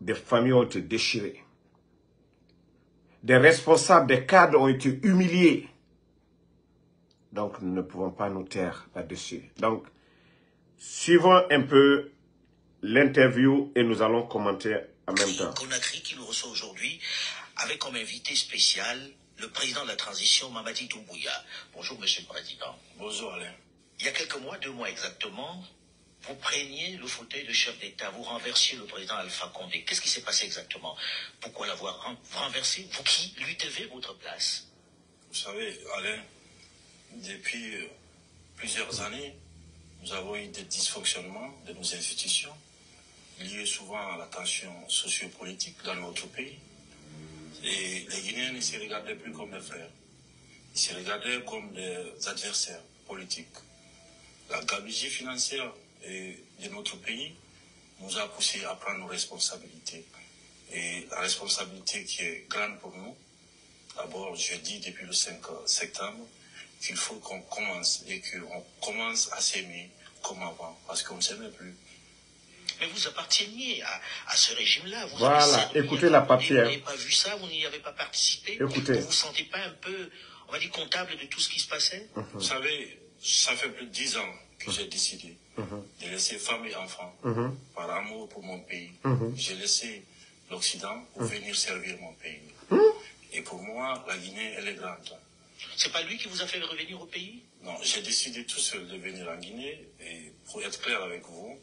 des familles ont été déchirées. Des responsables, des cadres ont été humiliés. Donc, nous ne pouvons pas nous taire là-dessus. Donc, suivons un peu l'interview et nous allons commenter en même temps. Conakry qui nous reçoit aujourd'hui avec comme invité spécial le président de la transition, Mamadi Doumbouya. Bonjour, monsieur le président. Bonjour, Alain. Il y a quelques mois, deux mois exactement, vous preniez le fauteuil de chef d'État, vous renversiez le président Alpha Condé. Qu'est-ce qui s'est passé exactement Pourquoi l'avoir renversé Vous qui lui devez votre place Vous savez, Alain, depuis euh, plusieurs années, nous avons eu des dysfonctionnements de nos institutions liés souvent à la tension sociopolitique dans notre pays. Et les Guinéens ne se regardaient plus comme des frères. Ils se regardaient comme des adversaires politiques. La gabegie financière de notre pays nous a poussé à prendre nos responsabilités. Et la responsabilité qui est grande pour nous, d'abord, je dis depuis le 5 septembre qu'il faut qu'on commence et qu'on commence à s'aimer comme avant, parce qu'on ne s'aimait plus. Mais vous apparteniez à, à ce régime-là. Vous Voilà, avez écoutez la Vous papier. n'avez pas vu ça, vous n'y avez pas participé. Écoutez. Vous vous sentez pas un peu, on va dire, comptable de tout ce qui se passait? Vous savez, ça fait plus de dix ans j'ai décidé de laisser femme et enfants par amour pour mon pays. J'ai laissé l'Occident pour venir servir mon pays. Et pour moi, la Guinée, elle est grande. C'est pas lui qui vous a fait revenir au pays? Non, j'ai décidé tout seul de venir en Guinée et pour être clair avec vous,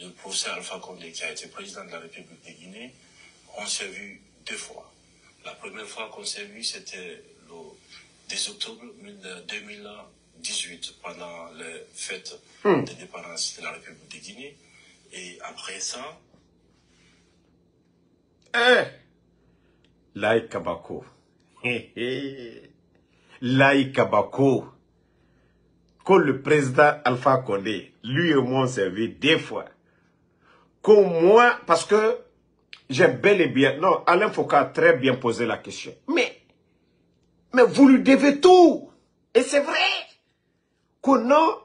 le professeur Alpha Condé, qui a été président de la République de Guinée, on s'est vu deux fois. La première fois qu'on s'est vu, c'était le 10 octobre 2018, pendant les fêtes de dépendance de la République de Guinée. Et après ça, Eh Lai Kabako. Lai Kabako. Que le président Alpha Condé, lui et moi, on s'est vu deux fois. Que moi, parce que j'ai bel et bien... Non, Alain Foucault a très bien posé la question. Mais, mais vous lui devez tout. Et c'est vrai. Non,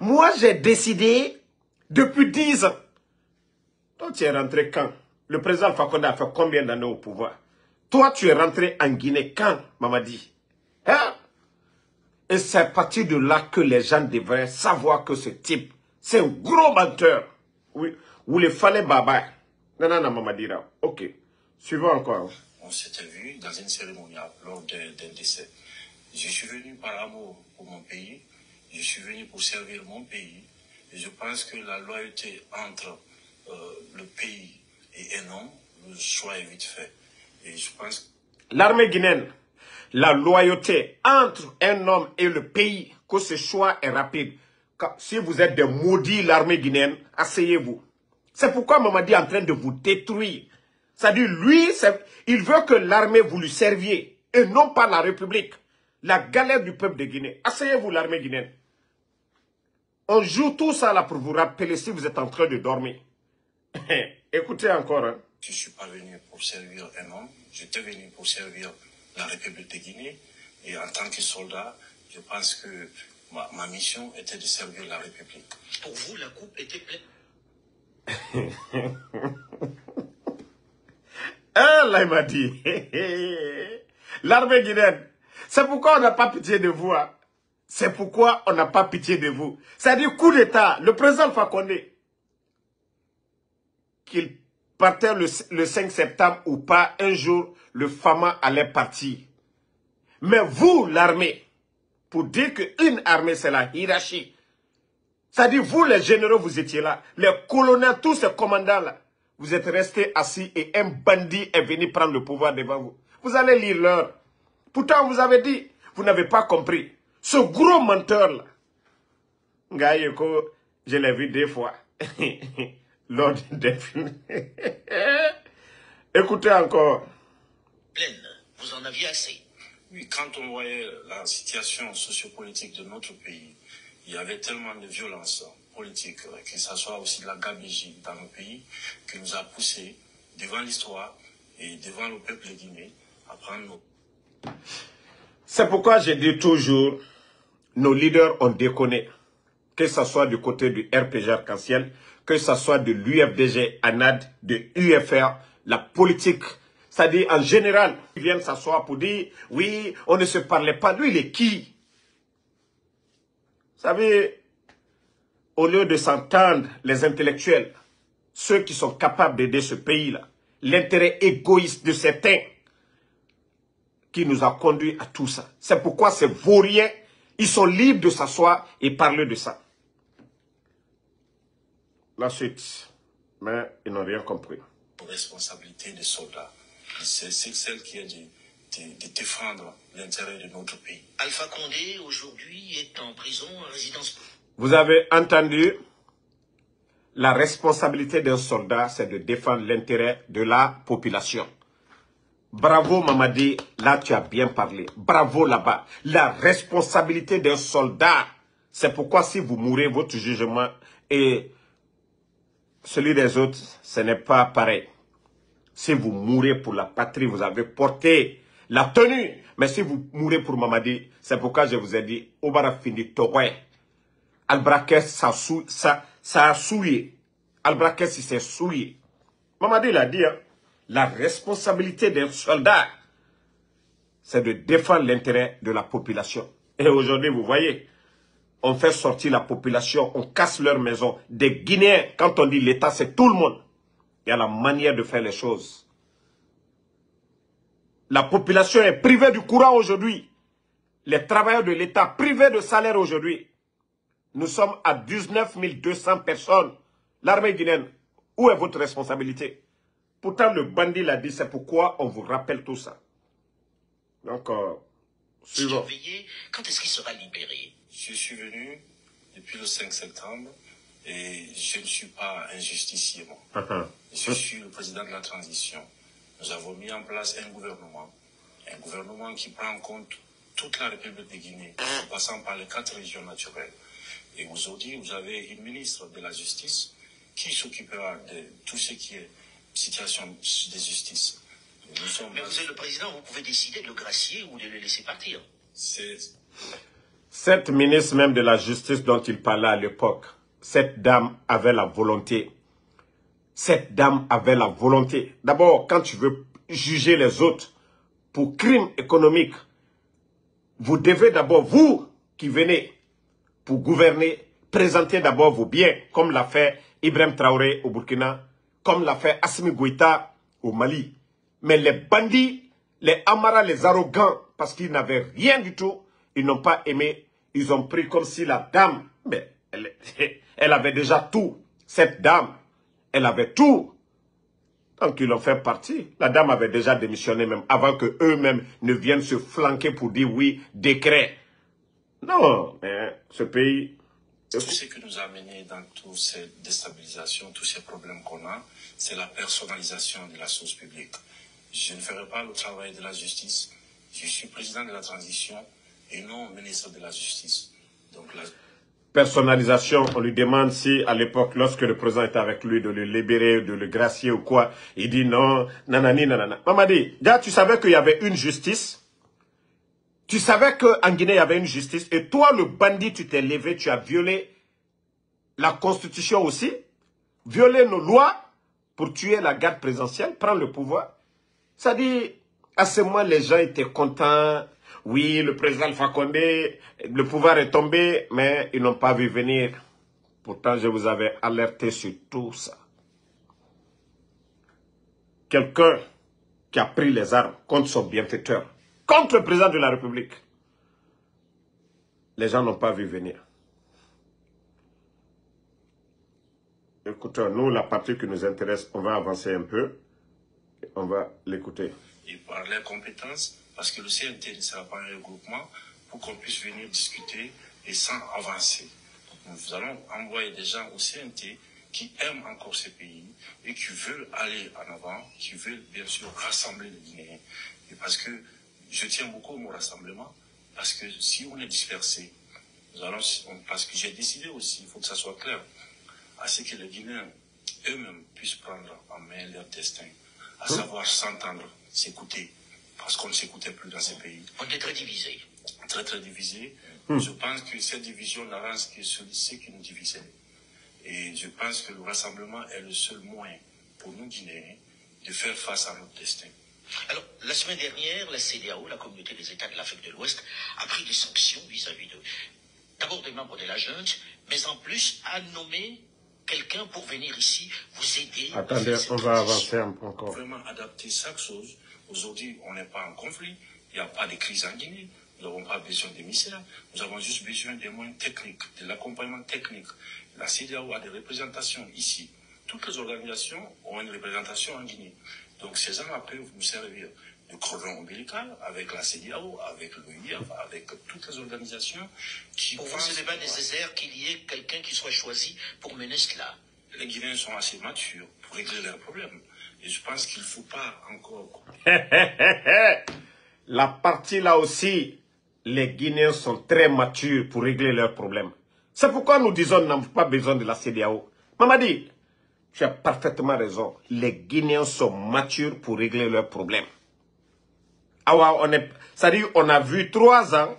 moi j'ai décidé depuis dix ans toi, tu es rentré quand? Le président Condé a fait combien d'années au pouvoir? Toi, tu es rentré en Guinée quand, Mamadi Hein? Et c'est à partir de là que les gens devraient savoir que ce type, c'est un gros menteur. Oui, vous les fallait baba. Non, non, non, Mamadi, là. Ok. Suivons encore. on s'était vu dans une cérémonie lors d'un décès. Je suis venu par amour pour mon pays, je suis venu pour servir mon pays, et je pense que la loyauté entre euh, le pays et un homme, le choix est vite fait. Et je pense L'armée guinéenne, la loyauté entre un homme et le pays, que ce choix est rapide. Si vous êtes des maudits, l'armée guinéenne, asseyez-vous. C'est pourquoi Mamadi est en train de vous détruire. C'est-à-dire, lui, il veut que l'armée vous lui serviez, et non pas la République. La galère du peuple de Guinée. Asseyez-vous, l'armée guinéenne. On joue tout ça là pour vous rappeler si vous êtes en train de dormir. Écoutez encore. hein. je suis pas venu pour servir un homme, j'étais venu pour servir la République de Guinée. Et en tant que soldat, je pense que ma, ma mission était de servir la République. Pour vous, la coupe était pleine. Ah, là, il m'a dit. L'armée guinéenne. C'est pourquoi on n'a pas pitié de vous. hein. C'est pourquoi on n'a pas pitié de vous. C'est-à-dire, coup d'État, le président Fakonde, qu'il partait le, le 5 septembre ou pas, un jour, le Fama allait partir. Mais vous, l'armée, pour dire qu'une armée, c'est la hiérarchie. C'est-à-dire, vous, les généraux, vous étiez là. Les colonels, tous ces commandants-là, vous êtes restés assis et un bandit est venu prendre le pouvoir devant vous. Vous allez lire l'heure. Pourtant, vous avez dit, vous n'avez pas compris. Ce gros menteur-là, Ngayeko, je l'ai vu deux fois. Lors des films. Écoutez encore. pleine. Vous en aviez assez. Oui, quand on voyait la situation sociopolitique de notre pays, il y avait tellement de violence politique, euh, que ce soit aussi de la gabegie dans nos pays, qui nous a poussé devant l'histoire et devant le peuple de Guinée à prendre nos C'est pourquoi je dis toujours, nos leaders ont déconné. Que ce soit du côté du RPG arc-en-ciel, que ce soit de l'UFDG, ANAD, de UFR, la politique, c'est-à-dire en général, ils viennent s'asseoir pour dire, oui, on ne se parlait pas. Lui, il est qui? Vous savez, au lieu de s'entendre, les intellectuels, ceux qui sont capables d'aider ce pays-là, l'intérêt égoïste de certains qui nous a conduit à tout ça. C'est pourquoi ces vauriens, ils sont libres de s'asseoir et parler de ça. La suite, mais ils n'ont rien compris. Responsabilité des soldats, c'est celle qui est de, de défendre l'intérêt de notre pays. Alpha Condé, aujourd'hui, est en prison à résidence. Vous avez entendu? La responsabilité d'un soldat, c'est de défendre l'intérêt de la population. Bravo Mamadi, là tu as bien parlé. Bravo là-bas. La responsabilité d'un soldat, c'est pourquoi si vous mourrez, votre jugement et celui des autres, ce n'est pas pareil. Si vous mourrez pour la patrie, vous avez porté la tenue. Mais si vous mourrez pour Mamadi, c'est pourquoi je vous ai dit, Obara fini Toré. Albrakes, ça, ça, ça a souillé. Albrakes, il s'est souillé. Mamadi l'a dit, hein, la responsabilité d'un soldat, c'est de défendre l'intérêt de la population. Et aujourd'hui, vous voyez, on fait sortir la population, on casse leurs maisons. Des Guinéens, quand on dit l'État, c'est tout le monde. Il y a la manière de faire les choses. La population est privée du courant aujourd'hui. Les travailleurs de l'État privés de salaire aujourd'hui. Nous sommes à 19 200 personnes. L'armée guinéenne, où est votre responsabilité? Pourtant, le bandit l'a dit, c'est pourquoi on vous rappelle tout ça. Donc, euh, suivant. Quand est-ce qu'il sera libéré? Je suis venu depuis le 5 septembre et je ne suis pas un justicier. Moi. Uh-huh. Je suis le président de la transition. Nous avons mis en place un gouvernement, un gouvernement qui prend en compte toute la République de Guinée, en passant par les quatre régions naturelles. Et aujourd'hui, vous avez une ministre de la Justice qui s'occupera de tout ce qui est situation de justice. Nous sommes Mais vous êtes le président, vous pouvez décider de le gracier ou de le laisser partir. Cette ministre même de la Justice dont il parlait à l'époque, cette dame avait la volonté. Cette dame avait la volonté. D'abord, quand tu veux juger les autres pour crimes économiques, vous devez d'abord, vous qui venez pour gouverner, présenter d'abord vos biens, comme l'a fait Ibrahim Traoré au Burkina, comme l'a fait Assimi Goïta au Mali. Mais les bandits, les Amara, les arrogants, parce qu'ils n'avaient rien du tout, ils n'ont pas aimé, ils ont pris comme si la dame, mais elle, avait déjà tout. Cette dame, elle avait tout. Donc ils l'ont fait partie. La dame avait déjà démissionné même avant que eux-mêmes ne viennent se flanquer pour dire oui, décret. Non, ce pays tout ce qui nous a amené dans toutes ces déstabilisations, tous ces problèmes qu'on a, c'est la personnalisation de la chose publique. Je ne ferai pas le travail de la justice. Je suis président de la transition et non ministre de la justice. Donc la... Personnalisation, on lui demande si à l'époque, lorsque le président était avec lui, de le libérer, de le gracier ou quoi, il dit non, nanani, nanana. Mamadi, déjà tu savais qu'il y avait une justice tu savais qu'en Guinée, il y avait une justice. Et toi, le bandit, tu t'es levé, tu as violé la constitution aussi. Violé nos lois pour tuer la garde présidentielle, prendre le pouvoir. Ça dit, à ce moment, les gens étaient contents. Oui, le président Alpha Condé, le pouvoir est tombé, mais ils n'ont pas vu venir. Pourtant, je vous avais alerté sur tout ça. Quelqu'un qui a pris les armes contre son bienfaiteur contre le président de la République. Les gens n'ont pas vu venir. Écoutez, nous, la partie qui nous intéresse, on va avancer un peu. On va l'écouter. Et par les compétences, parce que le CNT ne sera pas un regroupement, pour qu'on puisse venir discuter et sans avancer. Nous allons envoyer des gens au CNT qui aiment encore ce pays et qui veulent aller en avant, qui veulent bien sûr rassembler les Guinéens. Et parce que je tiens beaucoup au mon rassemblement parce que si on est dispersé, nous allons, parce que j'ai décidé aussi, il faut que ça soit clair, à ce que les Guinéens eux-mêmes puissent prendre en main leur destin, à hein? savoir s'entendre, s'écouter, parce qu'on ne s'écoutait plus dans ces pays. On est très divisés. Très, très divisés. Hum. Je pense que cette division n'avance que ce qui nous divisait. Et je pense que le rassemblement est le seul moyen pour nous Guinéens de faire face à notre destin. Alors, la semaine dernière, la CDAO, la communauté des États de l'Afrique de l'Ouest, a pris des sanctions vis-à-vis de, d'abord des membres de la junte, mais en plus a nommé quelqu'un pour venir ici vous aider. à Attendez, on va avancer un peu encore. Vraiment adapter chaque chose. Aujourd'hui, on n'est pas en conflit. Il n'y a pas de crise en Guinée. Nous n'avons pas besoin d'émissaires. Nous avons juste besoin des moyens techniques, de l'accompagnement technique. La CDAO a des représentations ici. Toutes les organisations ont une représentation en Guinée. Donc ces gens peuvent nous servir de cordon ombilical avec la CDAO, avec l'OIF, avec toutes les organisations qui Pour vous, ce n'est pas nécessaire qu'il y ait quelqu'un qui soit choisi pour mener cela. Les Guinéens sont assez matures pour régler leurs problèmes. Et je pense qu'il ne faut pas encore La partie là aussi, les Guinéens sont très matures pour régler leurs problèmes. C'est pourquoi nous disons nous n'avons pas besoin de la CDAO. Mamadi, tu as parfaitement raison. Les Guinéens sont matures pour régler leurs problèmes. Ah ouais, on est, ça dit, on a vu trois ans.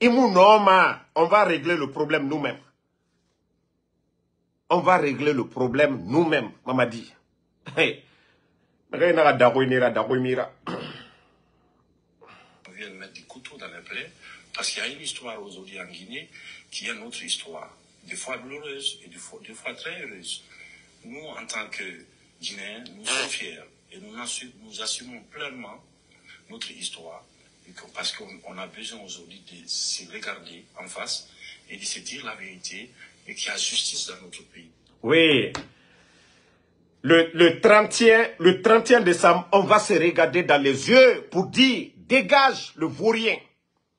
On va régler le problème nous-mêmes. On va régler le problème nous-mêmes, Mamadi. Hey. On vient de mettre des couteaux dans les plaies, parce qu'il y a une histoire aujourd'hui en Guinée qui est notre histoire, des fois douloureuse et des fois, des fois très heureuse. Nous, en tant que Guinéens, nous sommes fiers et nous, assu- nous assumons pleinement notre histoire, et que- parce qu'on on a besoin aujourd'hui de se regarder en face et de se dire la vérité et qu'il y a justice dans notre pays. Oui. Le, le 31, le 31 décembre, on va se regarder dans les yeux pour dire, dégage le vaurien.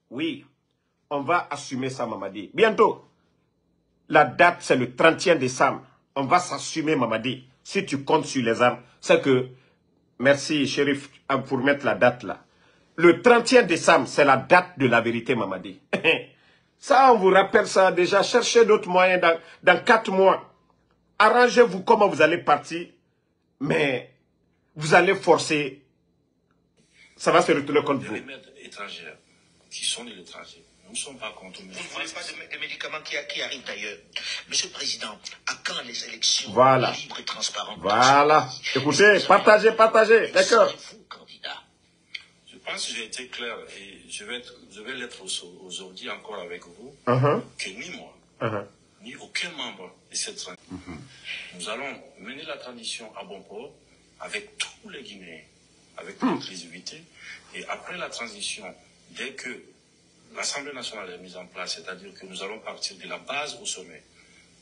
Oui. On va assumer ça, Mamadi. Bientôt. La date, c'est le 31 décembre. On va s'assumer, Mamadi. Si tu comptes sur les armes, c'est que, merci, shérif, pour mettre la date là. Le 31 décembre, c'est la date de la vérité, Mamadi. ça, on vous rappelle ça déjà. Cherchez d'autres moyens dans, dans quatre mois. Arrangez-vous comment vous allez partir, mais vous allez forcer. Ça va se retourner contre vous. qui sont de l'étranger. Nous ne sommes pas contre. Vous ne voulez pas de, de médicaments qui, qui arrivent d'ailleurs. Monsieur le Président, à quand les élections Voilà. libres et transparentes Voilà. Écoutez, partagez, partagez. D'accord. Vous, candidat. Je pense que j'ai été clair et je vais, être- je vais l'être au- aujourd'hui encore avec vous, Uh-huh, que ni moi, uh-huh. ni aucun membre de cette transition, nous allons mener la transition à bon port avec tous les Guinéens, avec toutes les invités. Et après la transition, dès que l'Assemblée nationale est mise en place, c'est-à-dire que nous allons partir de la base au sommet,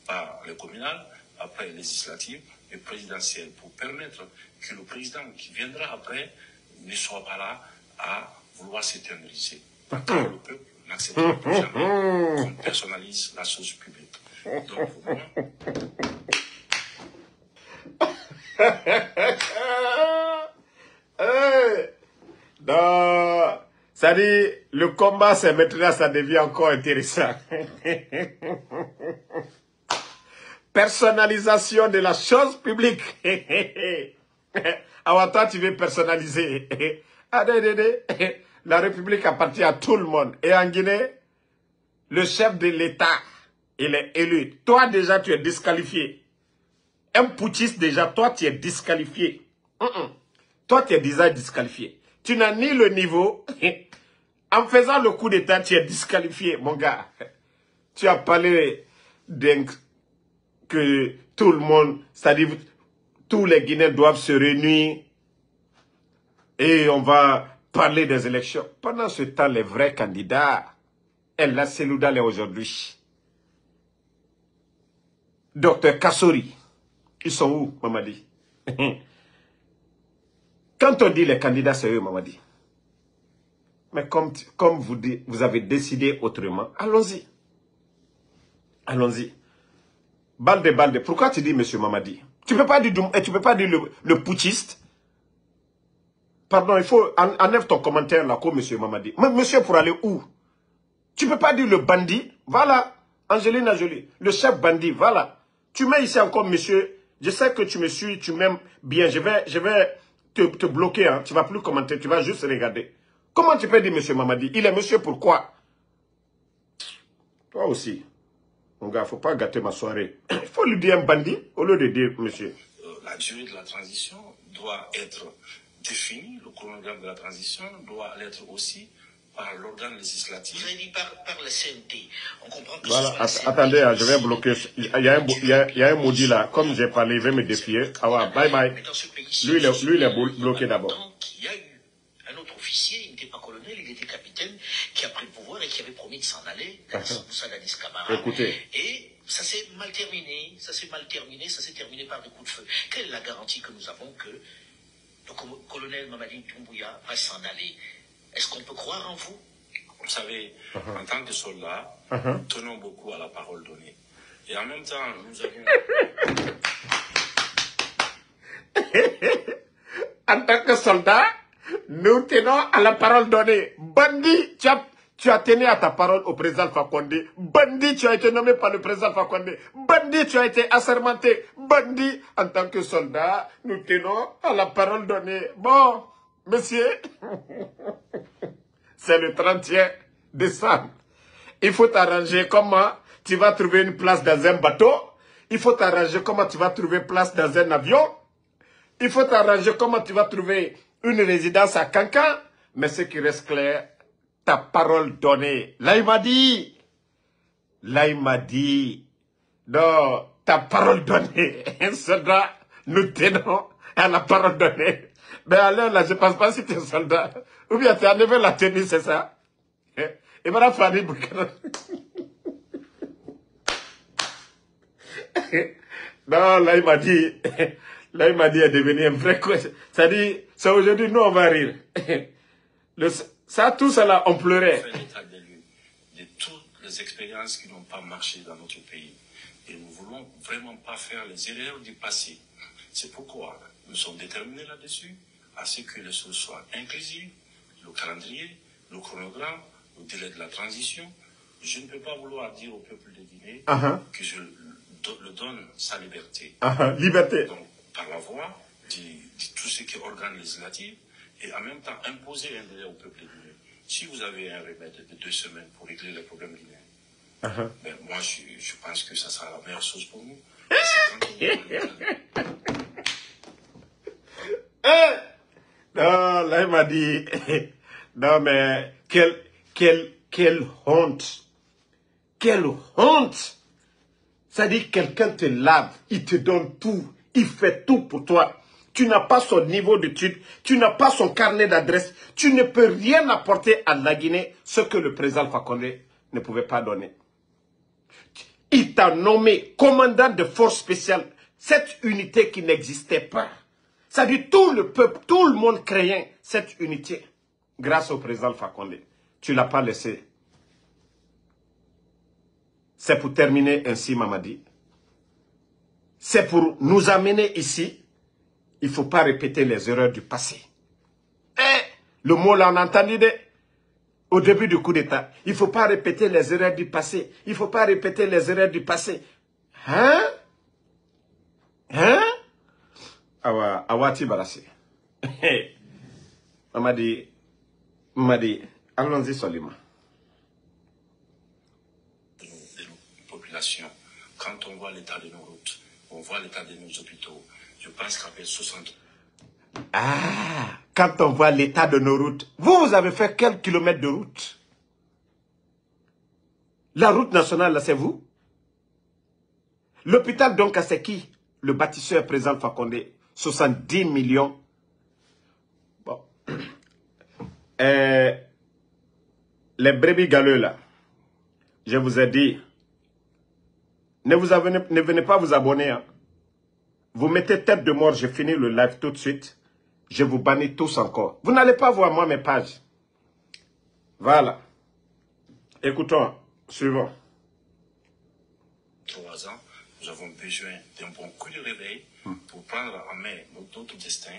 par les communales, après les législatives et présidentielles, pour permettre que le président qui viendra après ne soit pas là à vouloir s'éterniser. Que le peuple n'acceptera plus jamais qu'on personnalise la chose publique. Donc, pour moi. Ça dit, le combat, c'est maintenant, ça devient encore intéressant. Personnalisation de la chose publique. Alors toi, tu veux personnaliser. Ah. La République appartient à tout le monde. Et en Guinée, le chef de l'État, il est élu. Toi, déjà, tu es disqualifié. Un putschiste, déjà, toi, tu es disqualifié. Toi, tu es déjà disqualifié. Tu n'as ni le niveau. En faisant le coup d'État, tu es disqualifié, mon gars. Tu as parlé que tout le monde, c'est-à-dire tous les Guinéens doivent se réunir et on va parler des élections. Pendant ce temps, les vrais candidats, El Seloudal est aujourd'hui. Docteur Kassori, ils sont où, Mamadi? Quand on dit les candidats, c'est eux, Mamadi? Mais comme, comme vous, vous avez décidé autrement, allons-y. Allons-y. Balde, balde. Pourquoi tu dis Monsieur Mamadi? Tu peux pas dire, et tu peux pas dire le, le putschiste? Pardon, il faut en- enlève ton commentaire là, comme Monsieur Mamadi. Mais monsieur pour aller où? Tu peux pas dire le bandit? Voilà. Angeline Jolie, le chef bandit, voilà. Tu mets ici encore monsieur. Je sais que tu me suis, tu m'aimes bien. Je vais, je vais te, te bloquer. Hein. Tu vas plus commenter, tu vas juste regarder. Comment tu peux dire monsieur Mamadi Il est monsieur pourquoi? Toi aussi. Mon gars, faut pas gâter ma soirée. Il faut lui dire un bandit au lieu de dire monsieur. Euh, la durée de la transition doit être définie, le chronogramme de la transition doit l'être aussi par l'organe législatif. Vous avez dit par, par la CNT. On comprend que Voilà, CNT attendez, hein, je vais bloquer. Il y a un, il y a, il y a un maudit là. Comme j'ai parlé, il va me défier. Ah ouais, bye bye. Lui, il est- lui, il est blo- bloqué il d'abord. longtemps qu'il y a eu un autre officier, il n'était pas colonel, il était capitaine, qui a pris le pouvoir et qui avait promis de s'en aller, Moussa Dadis Camara. Écoutez. Et ça s'est mal terminé, ça s'est mal terminé, ça s'est terminé par des coups de feu. Quelle est la garantie que nous avons que le co- colonel Mamadi Doumbouya va s'en aller? Est-ce qu'on peut croire en vous? Vous savez, en tant que soldat, Uh-huh. nous tenons beaucoup à la parole donnée. Et en même temps, nous avons En tant que soldat, nous tenons à la parole donnée. Bandit, tu as, tu as tenu à ta parole au président Fakonde. Bandit, tu as été nommé par le président Fakonde. Bandit, tu as été assermenté. Bandit, en tant que soldat, nous tenons à la parole donnée. Bon, monsieur, c'est le 31 décembre. Il faut t'arranger comment tu vas trouver une place dans un bateau. Il faut t'arranger comment tu vas trouver place dans un avion. Il faut t'arranger comment tu vas trouver une résidence à Cancan. Mais ce qui reste clair, ta parole donnée. Là, il m'a dit. Là, il m'a dit. Non, ta parole donnée. Un soldat, nous tenons à la parole donnée. Mais alors, là, je ne pense pas si tu es soldat. Ou bien tu as enlevé la tenue, c'est ça. Il m'a fallu Non, là, il m'a dit, là, il m'a dit, est devenue un vrai quoi. Ça dit, c'est aujourd'hui, nous, on va rire. Le, ça, tout cela, on pleurait. lieux de toutes les expériences qui n'ont pas marché dans notre pays. Et nous voulons vraiment pas faire les erreurs du passé. C'est pourquoi nous sommes déterminés là-dessus, à ce que les choses soient inclusives, le calendrier, le chronogramme, le délai de la transition. Je ne peux pas vouloir dire au peuple de Guinée Uh-huh. que je le donne sa liberté. Ah, ah, liberté. Donc, par la voie de, tout ce qui est organe législatif et en même temps imposer un délai au peuple guinéen. Si vous avez un remède de deux semaines pour régler les problèmes guinéens, Ah, ah. ben, moi je, je pense que ça sera la meilleure chose pour nous. Eh! Non, là, il m'a dit, non, mais, quelle, quelle, quelle honte. Quelle honte. Ça dit, quelqu'un te lave, il te donne tout, il fait tout pour toi. Tu n'as pas son niveau d'études, tu n'as pas son carnet d'adresse, tu ne peux rien apporter à la Guinée, ce que le président Fakonde ne pouvait pas donner. Il t'a nommé commandant de force spéciale, cette unité qui n'existait pas. Ça dit tout le peuple, tout le monde craignait cette unité grâce au président Fakonde. Tu l'as pas laissé. C'est pour terminer ainsi, Mamadi. C'est pour nous amener ici. Il ne faut pas répéter les erreurs du passé. Eh, le mot là, on a entendu de, au début du coup d'État. Il ne faut pas répéter les erreurs du passé. Il ne faut pas répéter les erreurs du passé. Hein? Hein? Awa, awati barasi. Mamadi, Mamadi, allons-y Solima. de nos, de nos populations. Quand on voit l'état de nos routes, on voit l'état de nos hôpitaux, je pense qu'après 60 Ah, quand on voit l'état de nos routes, vous, vous avez fait quels kilomètres de route? La route nationale, là, c'est vous? L'hôpital, donc, c'est qui? Le bâtisseur président Fakonde, 70 millions. Bon. Euh, les brebis galeux, là, je vous ai dit, ne, vous avenez- ne venez pas vous abonner. hein. Vous mettez tête de mort, je finis le live tout de suite. Je vous bannis tous encore. Vous n'allez pas voir moi mes pages. Voilà. Écoutons, suivant. trois ans, nous avons besoin d'un bon coup de réveil pour prendre en main notre, notre destin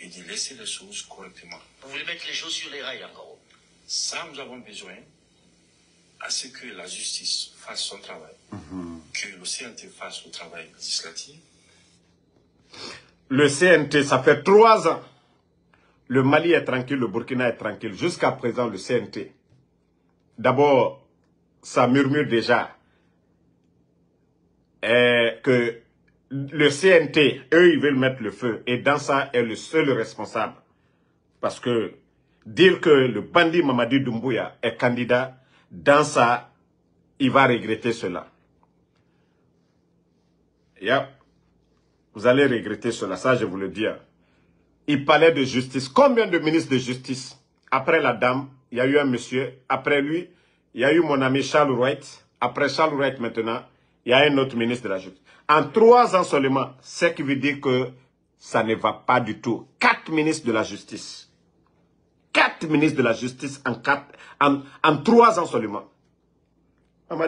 et de laisser les choses correctement. Vous voulez mettre les choses sur les rails encore Ça, nous avons besoin à ce que la justice fasse son travail, que le CNT fasse le travail législatif, Le CNT, ça fait trois ans. Le Mali est tranquille, le Burkina est tranquille. Jusqu'à présent, le CNT. D'abord, ça murmure déjà. que le CNT, eux, ils veulent mettre le feu. Et Dansa est le seul responsable. Parce que dire que le bandit Mamadi Doumbouya est candidat, Dansa, il va regretter cela. Yep. Vous allez regretter cela, ça je vous le dis. Il parlait de justice. Combien de ministres de justice? Après la dame, il y a eu un monsieur. Après lui, il y a eu mon ami Charles Wright. Après Charles Wright maintenant, il y a un autre ministre de la justice. En trois ans seulement, ce qui veut dire que ça ne va pas du tout. Quatre ministres de la justice. Quatre ministres de la justice en, quatre, en, en trois ans seulement.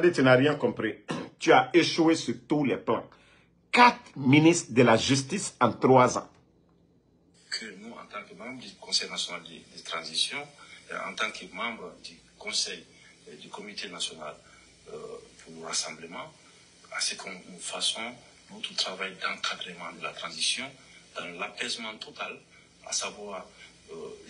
Dit, tu n'as rien compris. Tu as échoué sur tous les plans. Quatre ministres de la justice en trois ans. Que nous, en tant que membres du Conseil national de, transition, en tant que membres du Conseil et du Comité national euh, pour le rassemblement, à ce que nous fassons notre travail d'encadrement de la transition dans l'apaisement total, à savoir euh,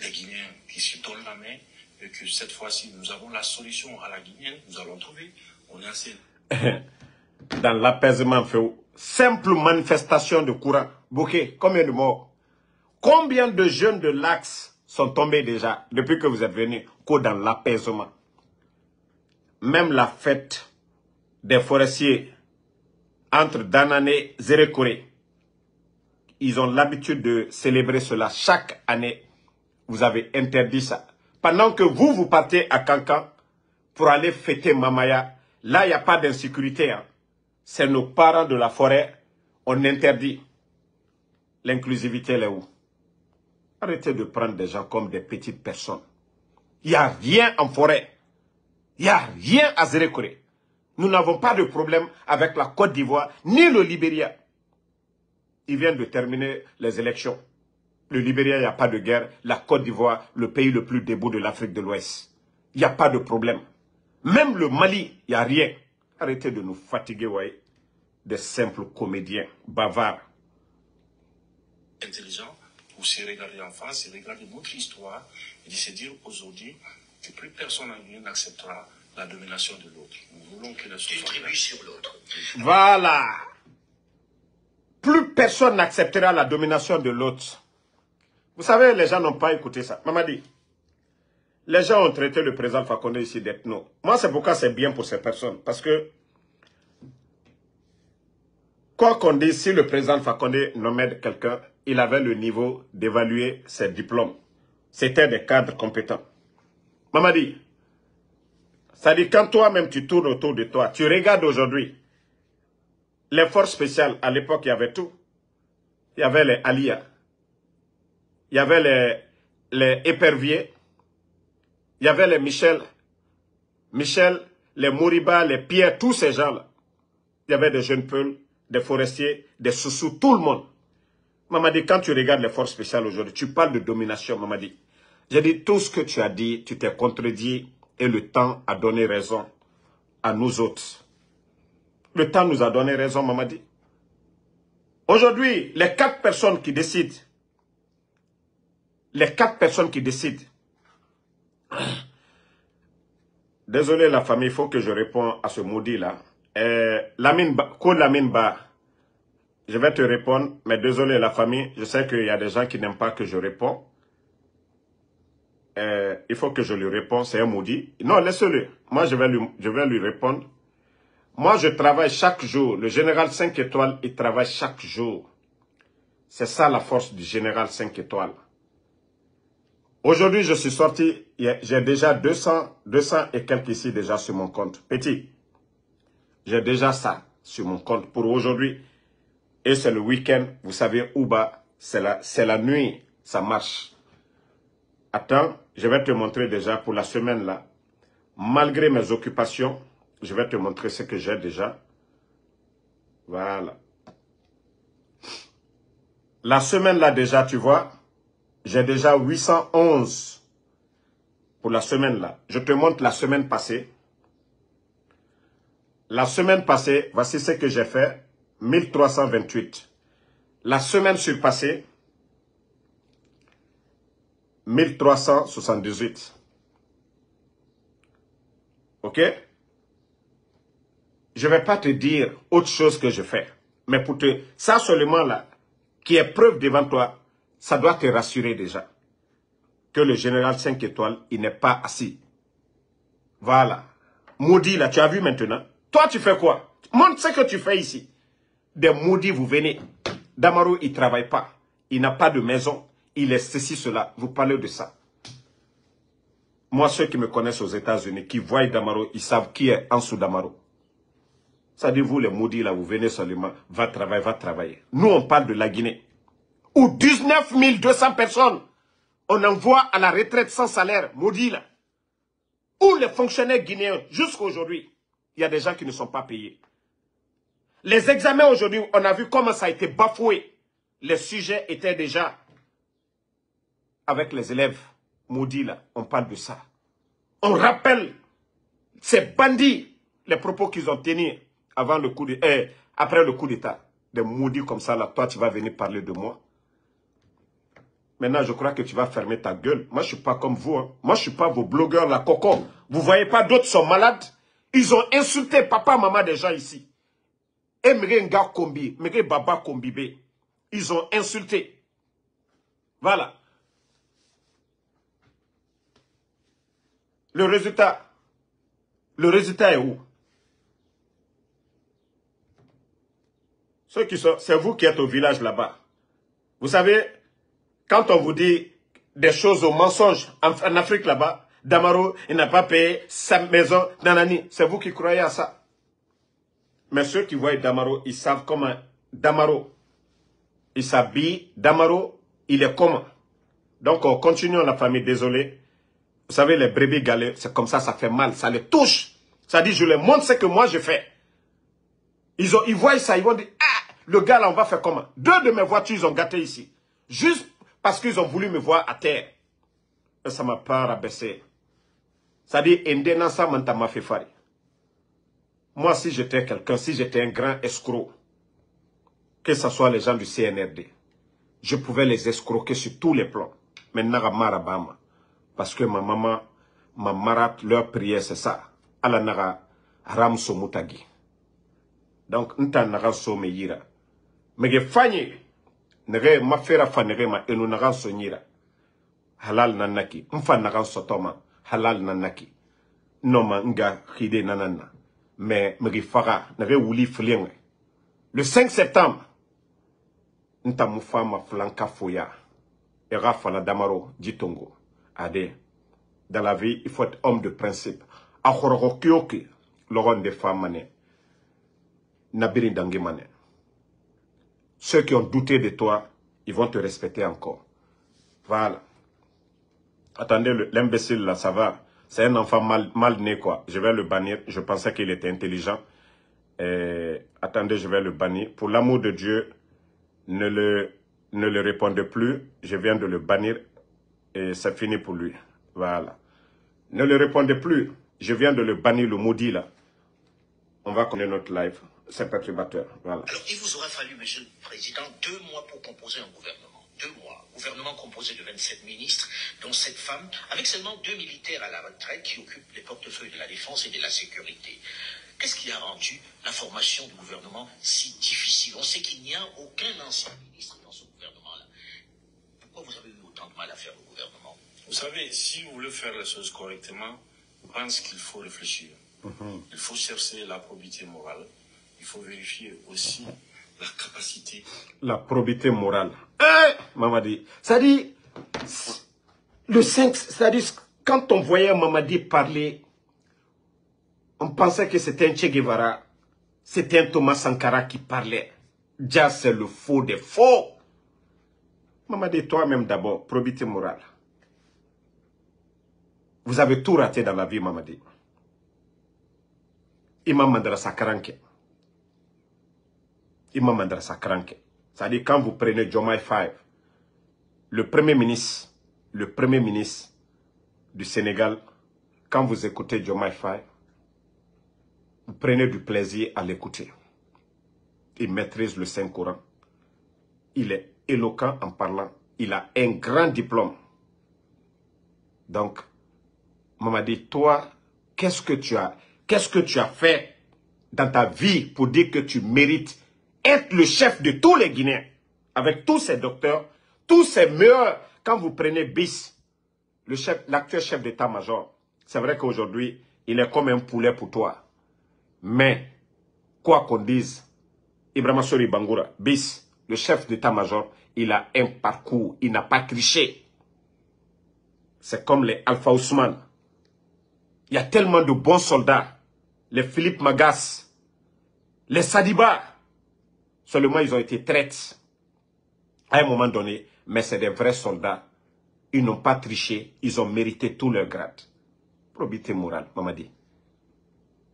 les Guinéens qui se donnent la main et que cette fois-ci nous avons la solution à la Guinéenne, nous allons trouver. On est assez. dans l'apaisement, simple manifestation de courant. Bouquet, combien de morts? Combien de jeunes de l'Axe sont tombés déjà depuis que vous êtes venus? Qu'au dans l'apaisement Même la fête des forestiers entre Danane et Zérékoré, ils ont l'habitude de célébrer cela chaque année. Vous avez interdit ça. Pendant que vous, vous partez à Cancan pour aller fêter Mamaya, là, il n'y a pas d'insécurité. Hein. C'est nos parents de la forêt, on interdit. L'inclusivité, elle est où? Arrêtez de prendre des gens comme des petites personnes. Il n'y a rien en forêt. Il n'y a rien à Zérékoré. Nous n'avons pas de problème avec la Côte d'Ivoire, ni le Libéria. Ils viennent de terminer les élections. Le Libéria, il n'y a pas de guerre. La Côte d'Ivoire, le pays le plus debout de l'Afrique de l'Ouest. Il n'y a pas de problème. Même le Mali, il n'y a rien. Arrêtez de nous fatiguer, voyez. Des simples comédiens, bavards. Intelligent pour se regarder en face, et regarder notre histoire et de se dire aujourd'hui que plus personne en Guinée n'acceptera la domination de l'autre. Nous voulons que D'une tribu sur l'autre. Voilà. Plus personne n'acceptera la domination de l'autre. Vous savez, les gens n'ont pas écouté ça. Mamadi, les gens ont traité le président Fakonde ici d'ethno. Moi, c'est pourquoi c'est bien pour ces personnes. Parce que, quoi qu'on dise, si le président Fakonde nommait quelqu'un, il avait le niveau d'évaluer ses diplômes. C'était des cadres compétents. Mamadi, ça dit quand toi-même tu tournes autour de toi, tu regardes aujourd'hui, les forces spéciales, à l'époque, il y avait tout. Il y avait les Alia, il y avait les, éperviers, il y avait les Michel, Michel, les Mouriba, les Pierre, tous ces gens-là. Il y avait des jeunes peuls, des forestiers, des sous tout le monde. Mamadi, quand tu regardes les forces spéciales aujourd'hui, tu parles de domination, Mamadi. J'ai dit tout ce que tu as dit, tu t'es contredit et le temps a donné raison à nous autres. Le temps nous a donné raison, Mamadi. Aujourd'hui, les quatre personnes qui décident, les quatre personnes qui décident, désolé la famille, il faut que je réponde à ce maudit-là. Euh, Lamine ba, Lamine je vais te répondre, mais désolé la famille, je sais qu'il y a des gens qui n'aiment pas que je réponds. Euh, il faut que je lui réponde, c'est un maudit. Non, laisse-le. Moi, je vais, lui, je vais lui répondre. Moi, je travaille chaque jour. Le général 5 étoiles, il travaille chaque jour. C'est ça la force du général 5 étoiles. Aujourd'hui, je suis sorti, j'ai déjà 200, 200 et quelques ici déjà sur mon compte. Petit, j'ai déjà ça sur mon compte pour aujourd'hui. Et c'est le week-end, vous savez, Ouba, c'est la, la nuit, ça marche. Attends, je vais te montrer déjà pour la semaine là. Malgré mes occupations, je vais te montrer ce que j'ai déjà. Voilà. La semaine là déjà, tu vois, j'ai déjà 811 pour la semaine là. Je te montre la semaine passée. La semaine passée, voici ce que j'ai fait. 1328. La semaine surpassée, 1378. OK? Je ne vais pas te dire autre chose que je fais. Mais pour te... Ça seulement là, qui est preuve devant toi, ça doit te rassurer déjà. Que le général 5 étoiles, il n'est pas assis. Voilà. Maudit là, tu as vu maintenant Toi, tu fais quoi? Montre ce que tu fais ici. Des maudits, vous venez. Damaro, il ne travaille pas. Il n'a pas de maison. Il est ceci, cela. Vous parlez de ça. Moi, ceux qui me connaissent aux États-Unis, qui voient Damaro, ils savent qui est en dessous Damaro. Ça dit, vous les maudits là, vous venez seulement, va travailler, va travailler. Nous, on parle de la Guinée. Où 19 200 personnes, on envoie à la retraite sans salaire, maudit là. Où les fonctionnaires guinéens, jusqu'à aujourd'hui, il y a des gens qui ne sont pas payés. Les examens aujourd'hui, on a vu comment ça a été bafoué. Les sujets étaient déjà avec les élèves maudits là. On parle de ça. On rappelle ces bandits, les propos qu'ils ont tenus avant le coup de, eh, après le coup d'État. Des maudits comme ça là, toi tu vas venir parler de moi. Maintenant, je crois que tu vas fermer ta gueule. Moi, je suis pas comme vous. Hein. Moi, je suis pas vos blogueurs, la coco. Vous voyez pas, d'autres sont malades? Ils ont insulté papa, maman des gens ici. Et Mrenga Kombi, Baba Kombibe. Ils ont insulté. Voilà. Le résultat, le résultat est où? Ceux qui sont, c'est vous qui êtes au village là-bas. Vous savez, quand on vous dit des choses au mensonge en, Afrique là-bas, Damaro, il n'a pas payé sa maison, nanani, c'est vous qui croyez à ça. Mais ceux qui voient Damaro, ils savent comment Damaro, il s'habille, Damaro, il est comment. Donc on continue la famille, désolé. Vous savez, les brebis galets, c'est comme ça, ça fait mal, ça les touche. Ça dit, je les montre ce que moi je fais. Ils, ont, ils voient ça, ils vont dire, ah, le gars là, on va faire comment? Deux de mes voitures, ils ont gâté ici. Juste parce qu'ils ont voulu me voir à terre. Et ça m'a pas rabaissé. Ça dit, Ndenasa Mantama Fefari. Moi, si j'étais quelqu'un, si j'étais un grand escroc, que ce soit les gens du CNRD, je pouvais les escroquer sur tous les plans. Maintenant, Marabama. Parce que ma maman, ma marat, leur prière, c'est ça. Ala naga ram so mutagi. Donc, nta naga so me yira. Mege fanyi, nege mafera fa nege ma enu naga so nyira. Halal nanaki. Mfa naga sotoma. Halal nanaki. Noma nga khide nanana. Mais mege faga, nege wuli. Le 5 septembre, nta mufa ma flanka foya. Era fala damaro jitongo. Ade. Dans la vie, il faut être homme de principe. Akhorogo kyoke, logon de femmes Nabiri dangimane. Ceux qui ont douté de toi, ils vont te respecter encore. Voilà. Attendez, l'imbécile là, ça va. C'est un enfant mal, né, quoi. Je vais le bannir. Je pensais qu'il était intelligent. attendez, je vais le bannir. Pour l'amour de Dieu, ne le, ne le répondez plus. Je viens de le bannir et c'est fini pour lui. Voilà. Ne le répondez plus. Je viens de le bannir, le maudit là. On va connaître notre live. C'est perturbateur. Voilà. Alors, il vous aura fallu, Monsieur le Président, deux mois pour composer un gouvernement. Deux mois. Gouvernement composé de 27 ministres, dont sept femmes, avec seulement deux militaires à la retraite qui occupent les portefeuilles de la défense et de la sécurité. Qu'est-ce qui a rendu la formation du gouvernement si difficile? On sait qu'il n'y a aucun ancien ministre dans ce gouvernement-là. Pourquoi vous avez eu autant de mal à faire le gouvernement? Vous savez, si vous voulez faire les choses correctement, je pense qu'il faut réfléchir. Il faut chercher la probité morale. Faut vérifier aussi la capacité. La probité morale. Eh, Mamadi? Ça dit, le 5, c'est-à-dire, quand on voyait Mamadi parler, on pensait que c'était un Che Guevara. C'était un Thomas Sankara qui parlait. Déjà, c'est le faux des faux. Mamadi, toi-même d'abord, probité morale. Vous avez tout raté dans la vie, Mamadi. Imam Madrasa Karanke. Imam Madrasa Karanke. C'est-à-dire, quand vous prenez Jomai 5, le premier ministre, le premier ministre du Sénégal, quand vous écoutez Jomai 5, vous prenez du plaisir à l'écouter. Il maîtrise le Saint-Coran. Il est éloquent en parlant. Il a un grand diplôme. Donc, Mamadi, toi, qu'est-ce que tu as fait dans ta vie pour dire que tu mérites être le chef de tous les Guinéens, avec tous ces docteurs, tous ces meilleurs, quand vous prenez BIS, l'actuel chef d'état-major, c'est vrai qu'aujourd'hui, il est comme un poulet pour toi. Mais, quoi qu'on dise, Ibrahim Sori Bangoura, BIS, le chef d'état-major, il a un parcours, il n'a pas triché. C'est comme les Alpha Ousmane. Il y a tellement de bons soldats. Les Philippe Magas, les Sadiba. Seulement, ils ont été traites à un moment donné. Mais c'est des vrais soldats. Ils n'ont pas triché. Ils ont mérité tout leur grade. Probité morale, Mamadi.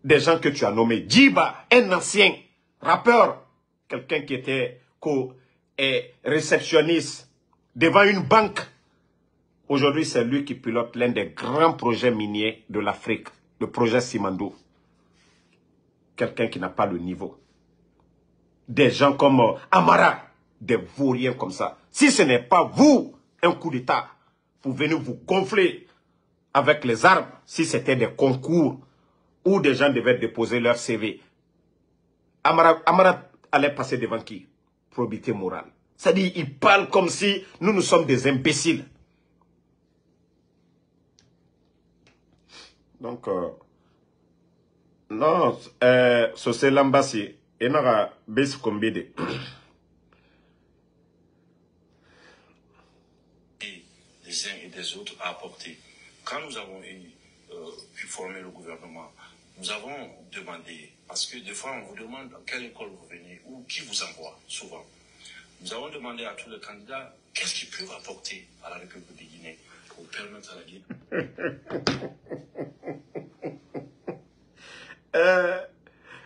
Des gens que tu as nommés. Djiba, un ancien rappeur. Quelqu'un qui était co et réceptionniste devant une banque. Aujourd'hui, c'est lui qui pilote l'un des grands projets miniers de l'Afrique, le projet Simandou. Quelqu'un qui n'a pas le niveau. Des gens comme euh, Amara, des vauriens comme ça. Si ce n'est pas vous, un coup d'État, vous venez vous gonfler avec les armes, si c'était des concours où des gens devaient déposer leur CV. Amara, Amara allait passer devant qui? Probité morale. C'est-à-dire, il parle comme si nous, nous sommes des imbéciles. Donc, euh, non, euh, c'est l'ambassade. Et n'a pas base combien et des uns et des autres à apporter. Quand nous avons eu, euh, pu former le gouvernement, nous avons demandé, parce que des fois on vous demande dans quelle école vous venez ou qui vous envoie, souvent. Nous avons demandé à tous les candidats qu'est-ce qu'ils peuvent apporter à la République de Guinée pour permettre à la Guinée? Euh,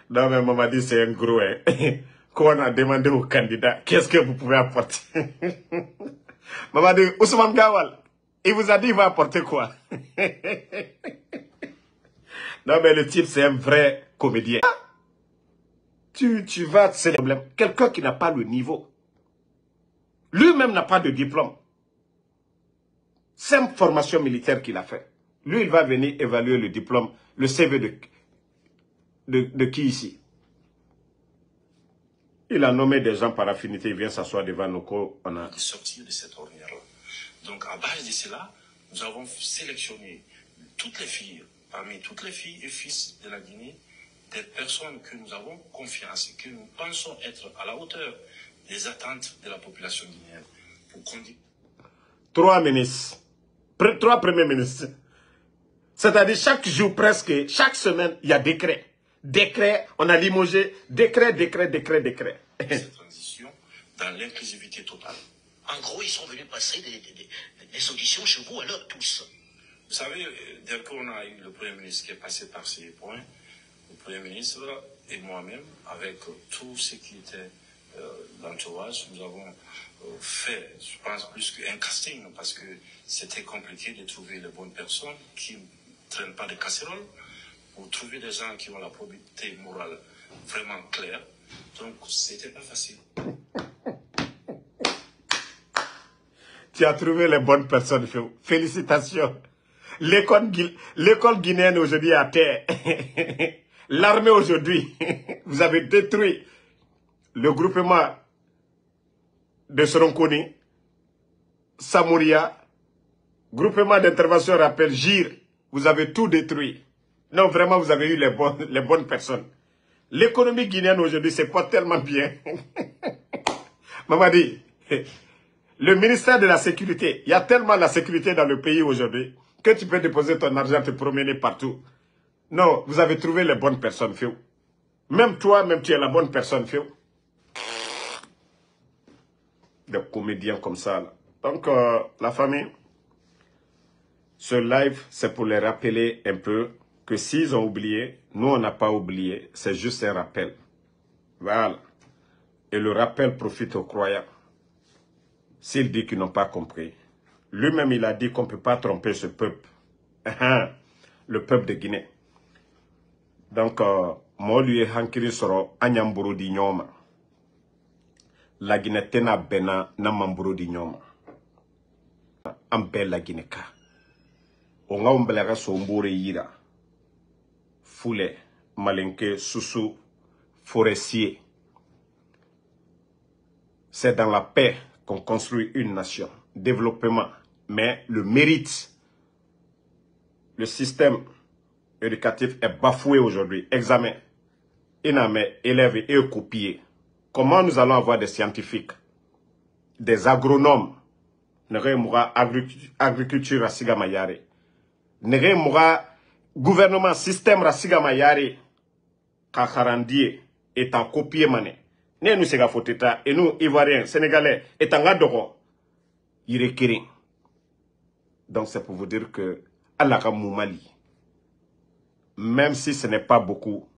non, mais maman dit c'est un gros. Hein. Quand on a demandé aux candidats, qu'est-ce que vous pouvez apporter? Maman Ousmane Gawal, il vous a dit il va apporter quoi? Non, mais le type, c'est un vrai comédien. Tu, tu vas, c'est le problème. Quelqu'un qui n'a pas le niveau. Lui-même n'a pas de diplôme. Simple formation militaire qu'il a fait. Lui, il va venir évaluer le diplôme, le CV de, de, de qui ici? Il a nommé des gens par affinité, il vient s'asseoir devant nos co. On a... sortir de cette ornière-là. Donc, à base de cela, nous avons sélectionné toutes les filles, parmi toutes les filles et fils de la Guinée, des personnes que nous avons confiance et que nous pensons être à la hauteur des attentes de la population guinéenne pour conduire. Trois ministres, trois premiers ministres. C'est-à-dire chaque jour presque, chaque semaine, il y a décret. Décret, on a limogé, décret, décret, décret, décret. cette transition dans l'inclusivité totale. En gros, ils sont venus passer des, des- des- des auditions chez vous, alors tous. Vous savez, euh, dès qu'on a eu le Premier ministre qui est passé par ces points, le Premier ministre et moi-même, avec tout ce qui était euh, l'entourage, nous avons euh, fait, je pense, plus qu'un casting, parce que c'était compliqué de trouver les bonnes personnes qui ne traînent pas de casseroles, pour trouver des gens qui ont la probité morale vraiment claire. Donc, c'était pas facile. Tu as trouvé les bonnes personnes. Félicitations. L'école gui- l'école guinéenne aujourd'hui à terre. L'armée aujourd'hui, vous avez détruit le groupement de Soronkoni, Samouria, groupement d'intervention rappel GIR. Vous avez tout détruit. Non, vraiment, vous avez eu les bonnes, les bonnes personnes. L'économie guinéenne aujourd'hui se porte tellement bien. Maman dit, le ministère de la Sécurité, il y a tellement la sécurité dans le pays aujourd'hui que tu peux déposer ton argent, te promener partout. Non, vous avez trouvé les bonnes personnes, Fio. Même toi, même tu es la bonne personne, Fio. Des comédiens comme ça. là. Donc, euh, la famille, ce live, c'est pour les rappeler un peu que s'ils ont oublié, nous, on n'a pas oublié. C'est juste un rappel. Voilà. Et le rappel profite aux croyants. S'il dit qu'ils n'ont pas compris. Lui-même, il a dit qu'on ne peut pas tromper ce peuple. Hein, le peuple de Guinée. Donc, euh, moi, lui, hankiri soro anyamburu di nyoma. La Guinée tena bena na mamburu di nyoma. Ambe la Guinée ka. Onga umbelaga sombure yira. Fule, malenke, susu, forestiers. C'est dans la paix qu'on construit une nation. Développement. Mais le mérite, le système éducatif est bafoué aujourd'hui. Examen. Iname, élèves et copier. Comment nous allons avoir des scientifiques, des agronomes, agriculture à Sigamayare, gouvernement système à Sigamayare, Kakharandie est en copier mané. Ne nous sega foteta et nous ivoiriens, sénégalais, est en gadoro. Irekirin. Donc c'est pour vous dire que Allah Mali, même si ce n'est pas beaucoup,